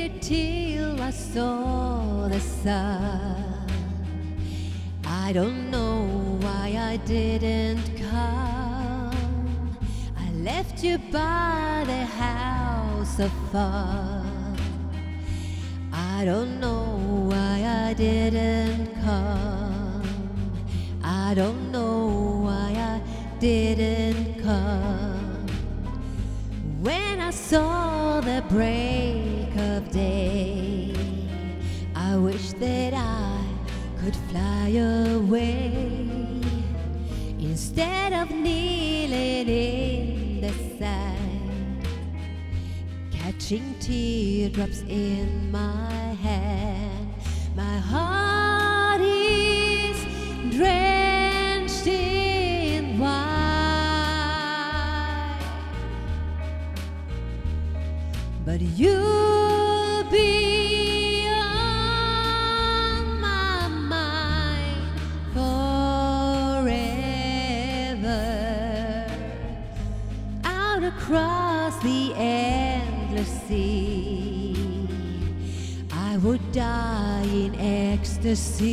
waited till I saw the sun. I don't know why I didn't come. I left you by the house of fun. I don't know why I didn't come. I don't know why I didn't come. When I saw the break could fly away instead of kneeling in the sand, catching teardrops in my hand. My heart is drenched in wine, But you'll be Out across the endless sea, I would die in ecstasy.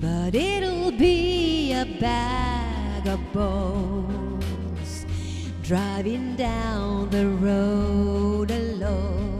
But it'll be a bag of bones driving down the road alone.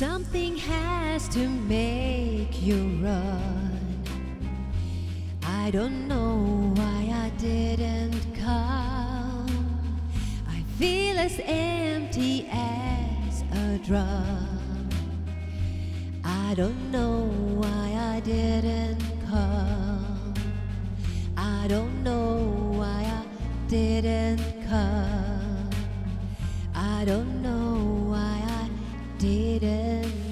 Something has to make you run. I don't know why I didn't come. I feel as empty as a drum. I don't know why I didn't come. I don't know why I didn't come. I don't know didn't